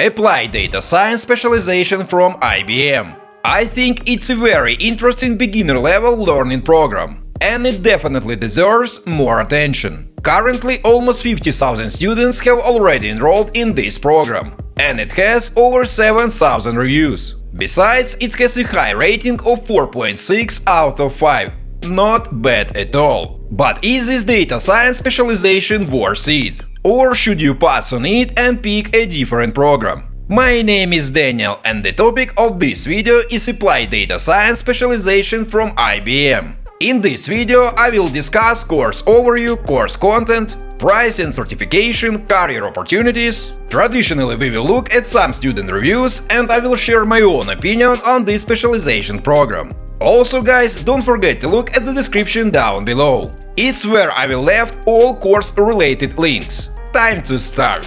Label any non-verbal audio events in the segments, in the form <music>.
Applied Data Science specialization from IBM. I think it's a very interesting beginner-level learning program, and it definitely deserves more attention. Currently, almost 50,000 students have already enrolled in this program, and it has over 7,000 reviews. Besides, it has a high rating of 4.6 out of 5. Not bad at all. But is this data science specialization worth it? Or should you pass on it and pick a different program? My name is Daniel and the topic of this video is Applied Data Science specialization from IBM. In this video I will discuss course overview, course content, price and certification, career opportunities. Traditionally we will look at some student reviews and I will share my own opinion on this specialization program. Also guys, don't forget to look at the description down below. It's where I will left all course related links. Time to start.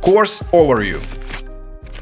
Course overview.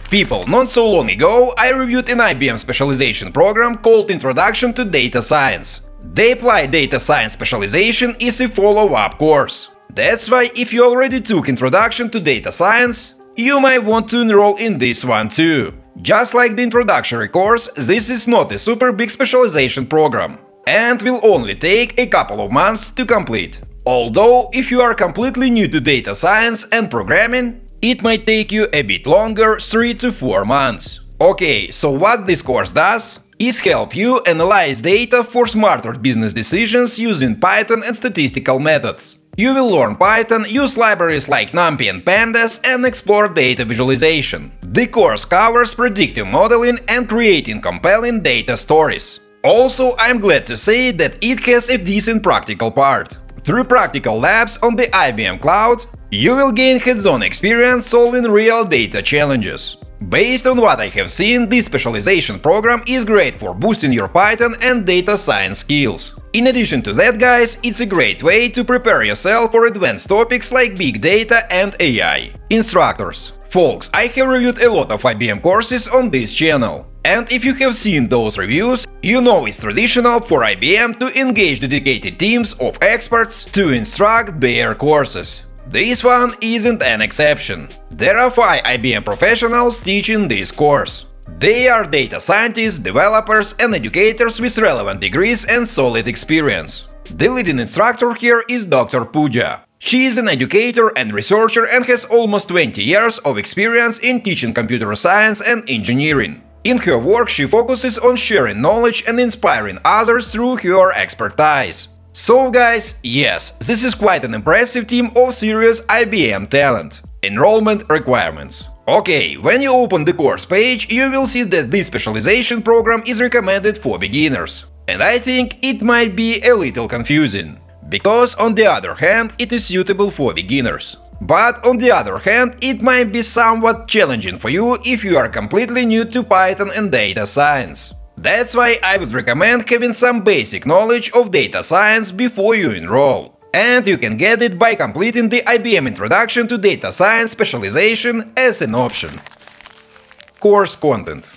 People, not so long ago I reviewed an IBM specialization program called Introduction to Data Science. The Applied Data Science specialization is a follow-up course. That's why if you already took Introduction to Data Science, you might want to enroll in this one too. Just like the introductory course, this is not a super big specialization program and will only take a couple of months to complete. Although, if you are completely new to data science and programming, it might take you a bit longer, 3 to 4 months. Okay, so what this course does is help you analyze data for smarter business decisions using Python and statistical methods. You will learn Python, use libraries like NumPy and Pandas, and explore data visualization. The course covers predictive modeling and creating compelling data stories. Also, I'm glad to say that it has a decent practical part. Through practical labs on the IBM Cloud, you will gain hands-on experience solving real data challenges. Based on what I have seen, this specialization program is great for boosting your Python and data science skills. In addition to that, guys, it's a great way to prepare yourself for advanced topics like big data and AI. Instructors. Folks, I have reviewed a lot of IBM courses on this channel. And if you have seen those reviews, you know it's traditional for IBM to engage dedicated teams of experts to instruct their courses. This one isn't an exception. There are 5 IBM professionals teaching this course. They are data scientists, developers and educators with relevant degrees and solid experience. The leading instructor here is Dr. Pooja. She is an educator and researcher and has almost 20 years of experience in teaching computer science and engineering. In her work she focuses on sharing knowledge and inspiring others through her expertise. So guys, yes, this is quite an impressive team of serious IBM talent. Enrollment requirements. Okay, when you open the course page, you will see that this specialization program is recommended for beginners. And I think it might be a little confusing. Because on the other hand, it is suitable for beginners. But on the other hand, it might be somewhat challenging for you if you are completely new to Python and data science. That's why I would recommend having some basic knowledge of data science before you enroll. And you can get it by completing the IBM Introduction to Data Science specialization as an option. Course content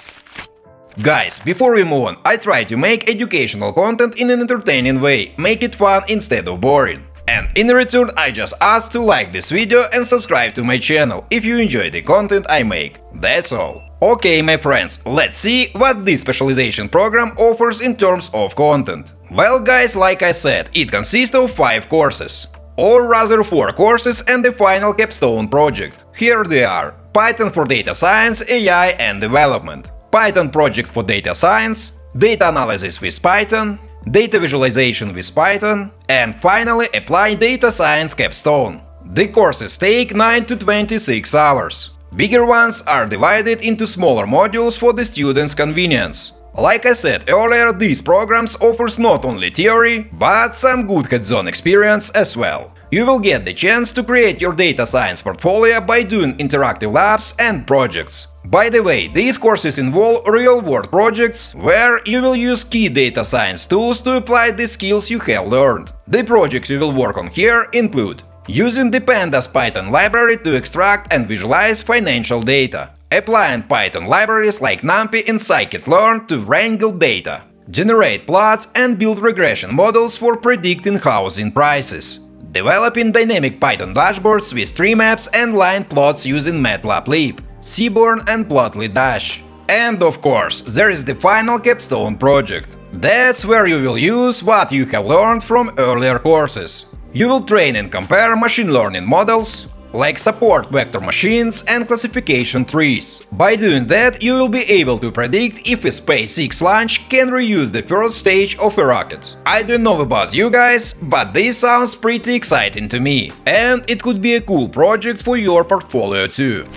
Guys, before we move on, I try to make educational content in an entertaining way, make it fun instead of boring. And in return, I just ask to like this video and subscribe to my channel if you enjoy the content I make. That's all. Okay, my friends, let's see what this specialization program offers in terms of content. Well, guys, like I said, it consists of 5 courses. Or rather 4 courses and the final capstone project. Here they are. Python for data science, AI and development. Python project for data science, data analysis with Python, data visualization with Python, and finally apply data science capstone. The courses take 9 to 26 hours. Bigger ones are divided into smaller modules for the students' convenience. Like I said earlier, these programs offers not only theory, but some good hands-on experience as well. You will get the chance to create your data science portfolio by doing interactive labs and projects. By the way, these courses involve real-world projects, where you will use key data science tools to apply the skills you have learned. The projects you will work on here include Using the Pandas Python library to extract and visualize financial data. Applying Python libraries like NumPy and scikit-learn to wrangle data. Generate plots and build regression models for predicting housing prices. developing dynamic Python dashboards with tree maps and line plots using Matplotlib, Seaborn and Plotly Dash. And of course, there is the final capstone project. That's where you will use what you have learned from earlier courses. You will train and compare machine learning models, like support vector machines and classification trees. By doing that, you will be able to predict if a SpaceX launch can reuse the first stage of a rocket. I don't know about you guys, but this sounds pretty exciting to me, and it could be a cool project for your portfolio too.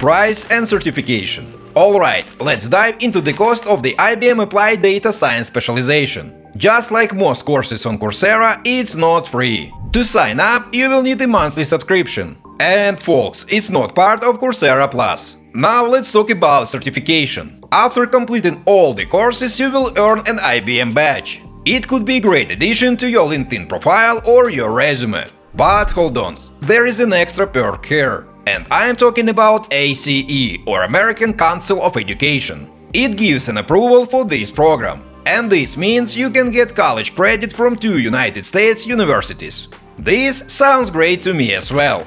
Price and certification. Alright, let's dive into the cost of the IBM Applied Data Science specialization. Just like most courses on Coursera, it's not free. To sign up, you will need a monthly subscription. And folks, it's not part of Coursera Plus. Now let's talk about certification. After completing all the courses, you will earn an IBM badge. It could be a great addition to your LinkedIn profile or your resume. But hold on, there is an extra perk here. And I'm talking about ACE, or American Council of Education. It gives an approval for this program. And this means you can get college credit from two United States universities. This sounds great to me as well.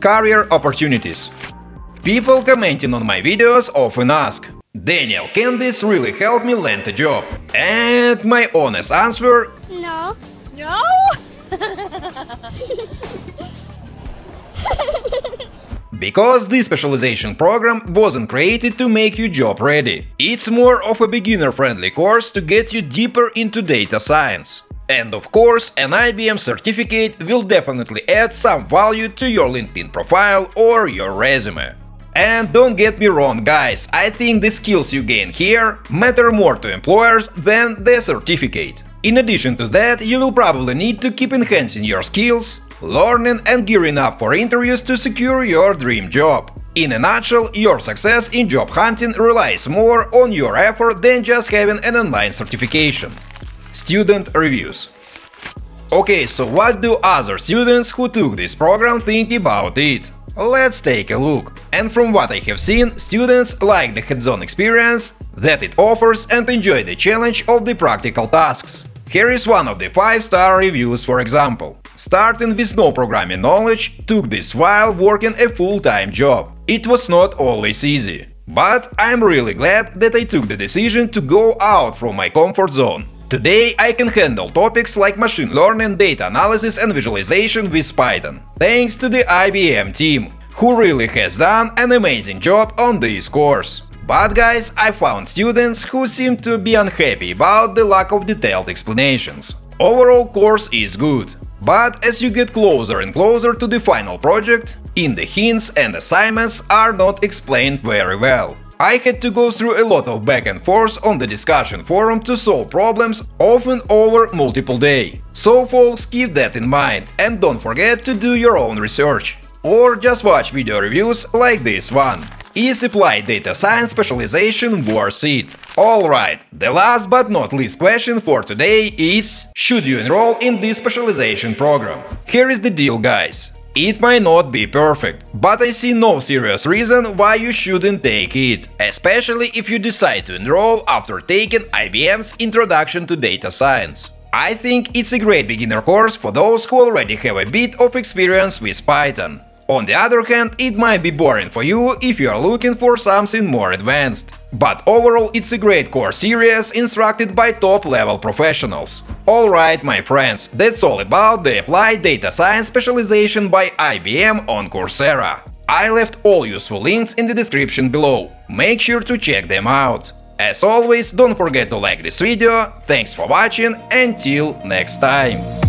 Career opportunities. People commenting on my videos often ask, Daniel, can this really help me land a job? And my honest answer No. No? <laughs> <laughs> Because this specialization program wasn't created to make you job ready. It's more of a beginner-friendly course to get you deeper into data science. And of course, an IBM certificate will definitely add some value to your LinkedIn profile or your resume. And don't get me wrong, guys, I think the skills you gain here matter more to employers than the certificate. In addition to that, you will probably need to keep enhancing your skills, learning and gearing up for interviews to secure your dream job. In a nutshell, your success in job hunting relies more on your effort than just having an online certification. Student reviews. Okay, so what do other students who took this program think about it? Let's take a look. And from what I have seen, students like the hands-on experience that it offers and enjoy the challenge of the practical tasks. Here is one of the 5-star reviews for example. Starting with no programming knowledge, took this while working a full-time job. It was not always easy. But I'm really glad that I took the decision to go out from my comfort zone. Today I can handle topics like machine learning, data analysis and visualization with Python, thanks to the IBM team, who really has done an amazing job on this course. But guys, I found students who seem to be unhappy about the lack of detailed explanations. Overall course is good, but as you get closer and closer to the final project, in the hints and assignments are not explained very well. I had to go through a lot of back and forth on the discussion forum to solve problems, often over multiple days. So folks, keep that in mind and don't forget to do your own research. Or just watch video reviews like this one. Is applied data science specialization worth it? Alright, the last but not least question for today is Should you enroll in this specialization program? Here is the deal guys. It might not be perfect, but I see no serious reason why you shouldn't take it, especially if you decide to enroll after taking IBM's Introduction to Data Science. I think it's a great beginner course for those who already have a bit of experience with Python. On the other hand, it might be boring for you if you are looking for something more advanced. But overall, it's a great course series instructed by top-level professionals. Alright, my friends, that's all about the Applied Data Science specialization by IBM on Coursera. I left all useful links in the description below, make sure to check them out. As always, don't forget to like this video, thanks for watching, until next time.